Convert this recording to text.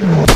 Bye.